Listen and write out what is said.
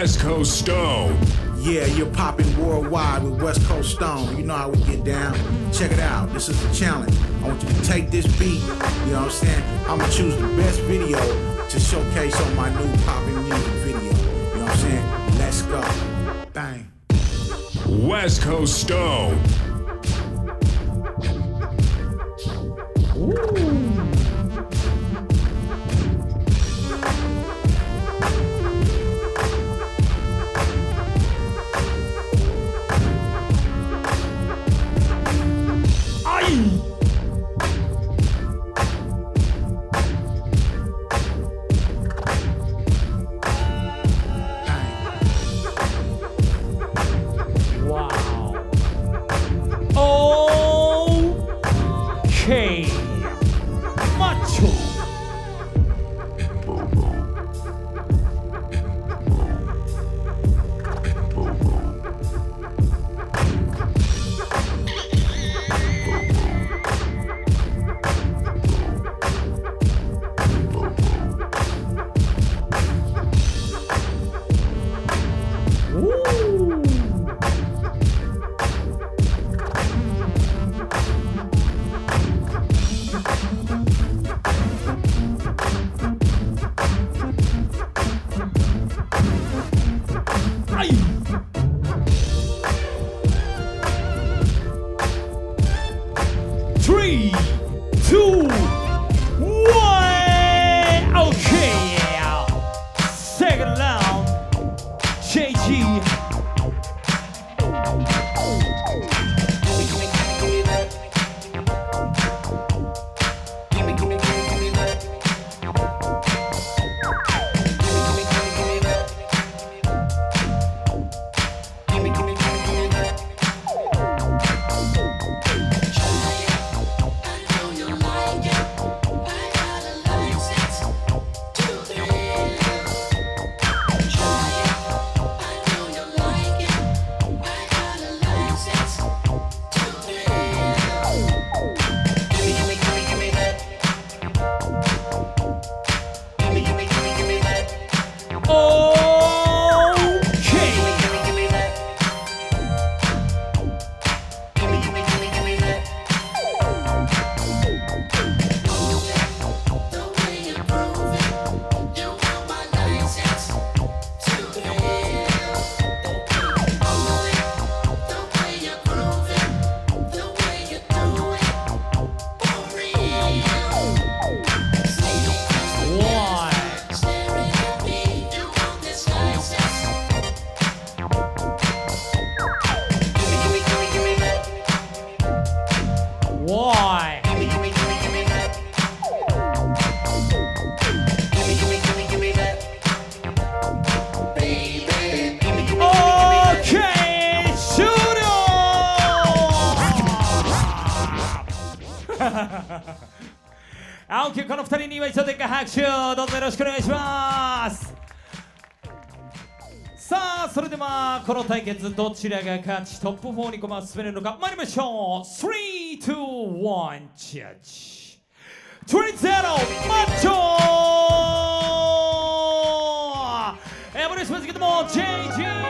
West Coast Stone. Yeah, you're popping worldwide with West Coast Stone. You know how we get down. Check it out. This is the challenge. I want you to take this beat. You know what I'm saying? I'm gonna choose the best video to showcase on my new popping music video. You know what I'm saying? Let's go. Bang. West Coast Stone. Wow. Woo. Oh, oh, oh, oh. 青木この二人には一度でっかい拍手をどうぞよろしくお願いします。さあそれではこの対決どちらが勝ちトップ4に駒を進めるのか参りましょう。321ジャッジ20マッチョエブリスペスケットも JG